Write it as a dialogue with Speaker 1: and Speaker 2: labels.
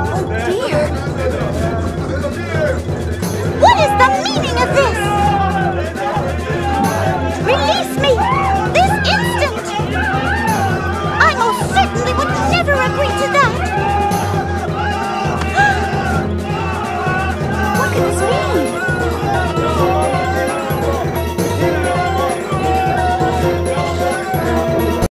Speaker 1: Oh dear.